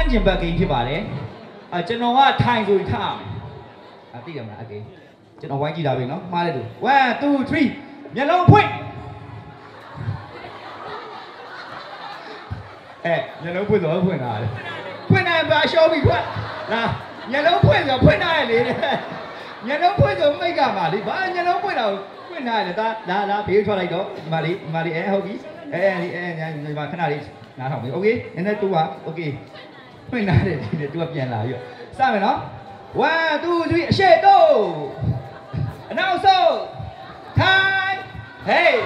န့်ကျင်ဘက်ဂိမ်းဖြစ်ပါတယ်အဲကျွန်တော်ကထိုင်ဆိုရင်ထအောင်အသိတယ်မလားအကေကျွန်တော်ဝိုင်းကြည့်တာပဲနော်မှားတယ်သူ1 2 3မျက်လုံးဖွင့်အဲမျက်လုံးဖွင့်တော့ဖွင့်တာလေဖွင့်တယ်ပါရှော့ပြီးခွက်လာမျက်လုံးဖွင့်ဆိုဖွင့်တာလေတဲ့မျက်လုံးဖွင့်ဆိုမိတ်ကပါလေဘာမျက်လုံးဖွင့်တာကိုဖွင့်တာလေဒါလာလာဘေးထွက်လိုက်တော့ဒီမှာလေးဒီမှာလေးအဲဟုတ်ပြီအဲအဲအဲညာဒီမှာခဏလေးနားထောင်ပြီโอเคနည်းနည်းတူပါโอเค ဖွင့်တာတယ်ဒီနေ့ तू ကပြန်လာပြီစမယ်နော်1 2 3အရှိတော့အနောက်ဆုံးထိုင်ဟေး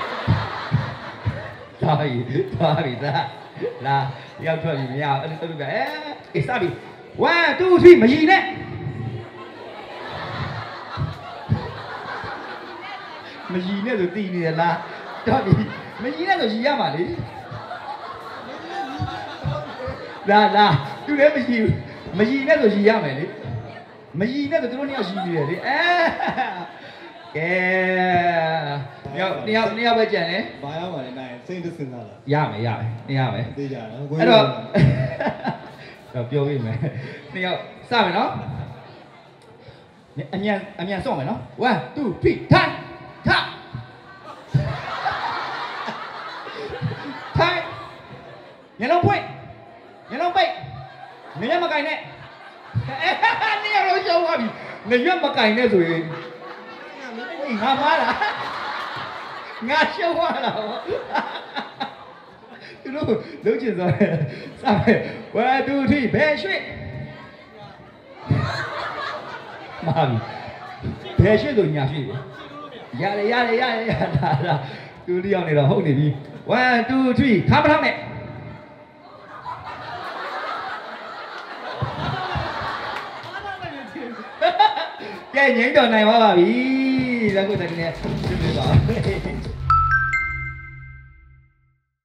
သွားပြီသွားပြီသာလာရောက်ထွက်ပြီမရဘူးအဲ့လိုအဲ့လိုပဲအဲစပြီ1 2 3မရီနဲ့မရီနဲ့ဆိုတည်နေရလားတော့ပြီမရီနဲ့ဆိုရီရမှာလေလာလာ သူလည်းမရီဘူးမရီနဲ့ဆိုရီရမယ်လေမရီနဲ့ဆိုသူတို့နှစ်ယောက်ရီနေတယ်လေအဲကဲနှစ်ယောက်နှစ်ယောက်နှစ်ယောက်ပဲကြံတယ်ဘာရပါလဲနိုင်စိတ်တစင်သားလားရမယ်ရမယ်နေရမယ်သိကြနော်အဲ့တော့တော့ပြောပြမယ်နှစ်ယောက်စမယ်နော်အမြန်အမြန်စောင့်မယ်နော်1 2 3ထိုင်ထထိုင်ညလုံးပွင့်ညလုံးပိတ် ညရမကင်နဲ့အဲနေရတော့ကြောက်သွားပြီညရမကင်နဲ့ဆိုရင်ငါမားလားငါရှုံးသွားတာဗောသူတို့လုံးချင်သွားတယ်စမယ်1 2 3ဘယ်ရွှေ့မာပြီဘယ်ရွှေ့ဆိုညာရွှေ့တယ်ရတယ်ရတယ်ရတယ်ရတာဒါသူလျောက်နေတော့ဟုတ်နေပြီ1 2 3ခါမထောက်နဲ့ ကဲငိမ့်တော်နိုင်ပါပါပြီလက်ကိုတက်ကလေးပြပြပါ